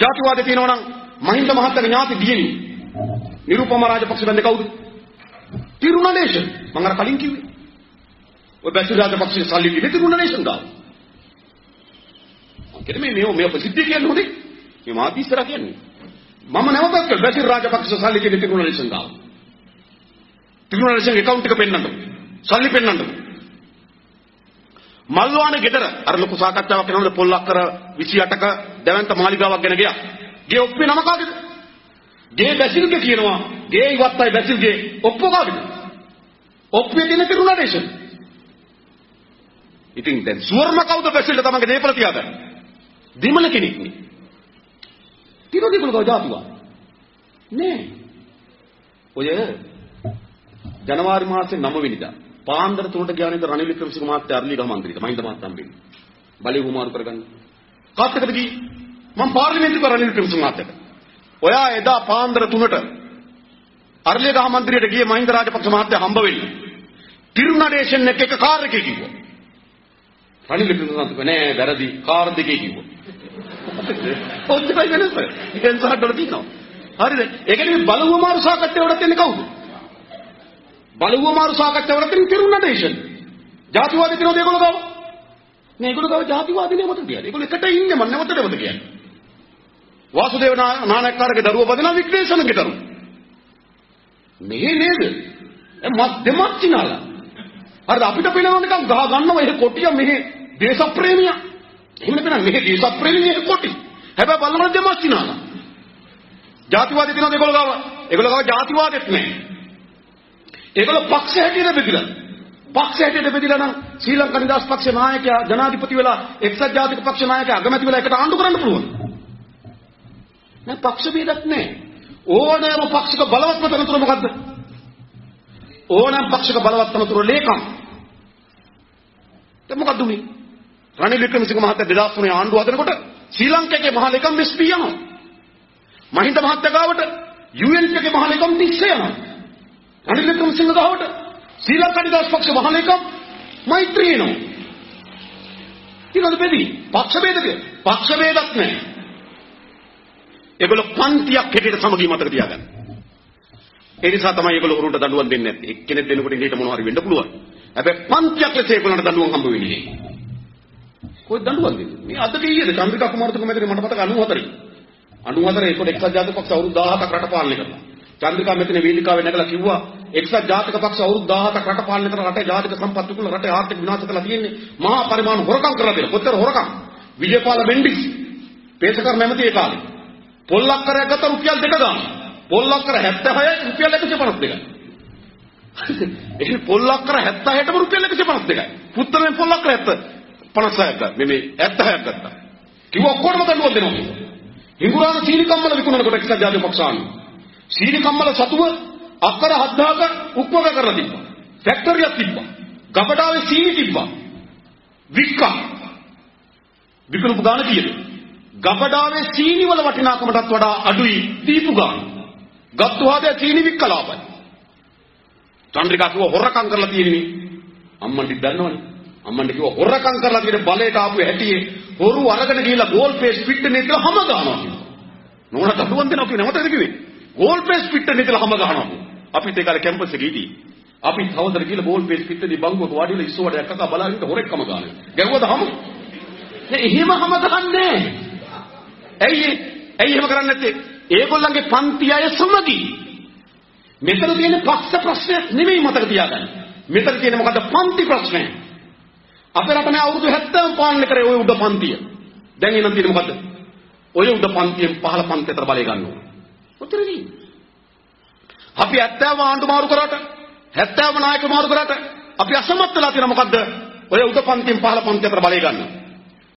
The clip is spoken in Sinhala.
ජාතිවාදය තියෙනවා නම් මහින්ද මහත්තයාගේ ඥාති දියණිය නිරුපම රාජපක්ෂ බඳ කවුද? තිරුණනේෂන් මම අර කලින් කිව්වේ. ඔය බැසිල් රාජපක්ෂ සල්ලි දීලා තිරුණනේෂන් ගාව. මම මේ මේ මේ ප්‍රසිද්ධිය කියන්නේ හොඳේ. මේ මාත් ඉස්සරහ කියන්නේ. මම නැවතත් බැසිල් රාජපක්ෂ සල්ලි දීලා තිරුණනේෂන් ගාව. තිරුණනේෂන් account එක පෙන්නන්නකො. සල්ලි පෙන්නන්නකො. මල්වාන ගෙදර අර ලොකු සාකච්ඡාවක් කරනකොට පොල්ලක්කර 28ක දැවැන්ත මාලිගාවක් ගැන ගියා. ගේ ඔප්පේ නම කාගේද? ගේ බැසිල්ගේ කියනවා ගේ ඉවත්තයි බැසිල්ගේ ඔප්පෝ කාගේද? ඔප්පේ තියෙන තිරුණාදේශන. ඉතින් දැන් සුවර්ම කවුද බැසිල්ට තමන්ගේ දේපල තියාගන්න? දෙමළ කෙනෙක් නේ. තිරෝ දෙමළ කවුද ආපුවා? නෑ. ඔය ජනවාරි මාසේ 9 වෙනිදා පාන්දර තුනට ගියානේද රනිල් වික්‍රමසිංහ මහත්තයා අර්ලි ගහ මන්ත්‍රීට මහින්ද මහත්තයා හම්බෙන්නේ. බලය හුමාරු කරගන්න. කාත් එක්කද ගියේ? මම පාර්ලිමේන්තුවේ රනිල් වික්‍රමසිංහ මහත්තයාට. ඔයා එදා පාන්දර තුනට අර්ලි ගහ මන්ත්‍රීට ගියේ මහින්ද රාජපක්ෂ මහත්තයා හම්බ වෙන්න. තිරුණඩේෂන් එක එක කාර් එකේ කිව්වා. රනිල් වික්‍රමසිංහ මහත්තයා නෑ වැරදි කාර් දෙකේ කිව්වා. ඔච්චරයි වෙනස. ඒකෙන් සහඩවල තියෙනවා. හරිද? ඒ කියන්නේ බලුවමාරු සාකච්ඡාවකට එන්නේ කවුද? බලුව මාරු සාකච්ඡාවකට තිරුණඩේෂන්. ජාතිවාදී කියනෝද ඒගොල්ලෝ ගාව? මේ ඒගොල්ලෝ ගාව ජාතිවාදී නෙමත කියන්නේ. ඒගොල්ලෝ එකට ඉන්නේ මම නැවත නැවත කියන්නේ. වාසුදේව නානක්කාරගේ දරුවෝ බදිනා වික්‍රේෂණගේ දරුවෝ. මේ නේද? මත් දෙමත්චිනාලා. හරිද අපිට පේනවා නිකන් ගහ ගන්නවා එහෙ කොටිය මෙහෙ දේශප්‍රේමිය. එහෙම නැත්නම් මෙහෙ දේශප්‍රේමිය එහෙ කොටි. හැබැයි බලනවා දෙමත්චිනාලා. ජාතිවාදී කියනෝද ඒගොල්ලෝ ගාව? ඒගොල්ලෝ ගාව ජාතිවාදෙත් නැහැ. ඒගොල්ලෝ පක්ෂ හැටියට බෙදිලා. පක්ෂ හැටියට බෙදිලා නම් ශ්‍රී ලංකා නිදහස් පක්ෂ නායකයා ජනාධිපති වෙලා එක්සත් ජාතික පක්ෂ නායකයා අගමැති වෙලා එකට ආණ්ඩු කරන්න පුළුවන්. නෑ පක්ෂ ભેදක් නෑ. ඕනෑම පක්ෂික බලවත්ම තනතුර මොකද්ද? ඕනෑම පක්ෂික බලවත් තනතුර ලේකම්. දැන් මොකද්ද උනේ? රනිල් වික්‍රමසිංහ මහත්තයා 2003 ආණ්ඩුව හදනකොට ශ්‍රී ලංකාවේ මහ ලේකම් මෙස්පී යනවා. මහින්ද මහත්තයා ගාවට UN එකේ මහ ලේකම් තිස්සේ යනවා. රනිල් වික්‍රමසිංහ ගාවට ශ්‍රී ලංකා නිදහස් පක්ෂ මහ ලේකම් මෛත්‍රී එනවා. ඊළඟ බෙදී පක්ෂ ભેදක පක්ෂ ભેදක් නැහැ. ඒගොල්ලෝ පන්තියක් හැටියට සමගිය මතක තියාගන්න. ඒ නිසා තමයි ඒගොල්ලෝ උරුන්ට දඬුවම් දෙන්නේ නැත්තේ. එක්කෙනෙක් දෙනකොට ඉඳීට මොනවා හරි වෙන්න පුළුවන්. හැබැයි පන්තියක් ලෙස ඒගොල්ලන්ට දඬුවම් හම්බ වෙන්නේ. කොයි දඬුවම් දෙන්නේ? මේ අද කීයද චන්ද්‍රිකා කුමාරතුංග මැදිරි මට මතක 94. 94 ඒකට එක්සත් ජාතික පක්ෂ අවුරුදු 17ක් රට පාලනය කරලා. චන්ද්‍රිකා මෙතන වේදිකාවේ නැගලා කිව්වා එක්සත් ජාතික පක්ෂ අවුරුදු 17ක් රට පාලනය කරලා රටේ ජාතික සම්පත් විකුණලා රටේ ආර්ථික විනාශ කරලා තියෙන්නේ මහා පරිමාණ හොරකම් කරලා තියෙන. කොච්චර හොරකම්? විජේපාල මෙන්ඩිස් පේසකර් නැමැති ඒ කාලේ. පොල්ලක්කරයක් ගත්ත රුපියල් දෙක ගන්න. පොල්ලක්කර 76යි රුපියල් 152යි. ඒ පොල්ලක්කර 76ටම රුපියල් 152යි. පුත්තලෙන් පොල්ලක්කර 70 56ක් ගත්තා. මේ මේ 76ක් ගත්තා. කිව්ව ඔක්කොටම දඬුවම් දෙනවා. හිඟුරාන සීනි කම්මල විකුණනකොට එක්සත් ජාතික පක්ෂාණු. සීනි කම්මල සතුව අක්කර 7000ක උප්පක කරලා තිබ්බා. ෆැක්ටරියක් තිබ්බා. ගබඩාවේ සීනි තිබ්බා. වික්කා. විකුණපු ගාන කීයද? ගබඩාවේ සීනි වල වටිනාකමටත් වඩා අඩුයි දීපු ගාන. ගත්තු හදේ සීනි වික්කලාපයි. චන්ද්‍රිකා කිව්ව හොරකම් කරලා තියෙන්නේ. අම්මන්ටි දන්නවනේ. අම්මන්ට කිව්ව හොරකම් කරලා තියෙන බලයට ආපු හැටියේ හොරු අරගෙන ගිහිල්ලා ගෝල් පේස් පිට්ටනේ කියලා හැම ගන්නවා කිව්වා. නෝන දඩුවම් දෙනවා කියන්නේ නැවතද කිව්වේ? ගෝල් පේස් පිට්ටනේ කියලා හැම ගන්නවා. අපිත් ඒ කාලේ කැම්පස් එකේ ඉදී. අපි තවදර ගිහිල්ලා ගෝල් පේස් පිට්ටනේ බංගුවක වාඩිලා ඉස්සුවට එක්කක බලාගෙන හොරෙක්කම ගන්නවා. ගැව්වද හැම? නේ එහෙම හැම ගහන්නේ. ඇයි ඇයි එහෙම කරන්නේ නැත්තේ? ඒගොල්ලන්ගේ පන්ති අය සමගි. මෙතන තියෙන පක්ෂ ප්‍රශ්නයක් නෙමෙයි මතක තියාගන්න. මෙතන තියෙන මොකද්ද පන්ති ප්‍රශ්නය. අපේ රට මේ අවුරුදු 70ක් පාලනය කරේ ওই උඩ පන්තිය. දැන් එනම් තියෙන්නේ මොකද්ද? ඔය උඩ පන්තියෙන් පහළ පන්තිය අතර බලය ගන්න ඕන. ඔච්චරයි. අපි 70ව ආණ්ඩු මාරු කරාට 70ව නායක මාරු කරාට අපි අසමත් වෙලා තියෙන මොකද්ද? ඔය උඩ පන්තියෙන් පහළ පන්තිය අතර බලය ගන්න.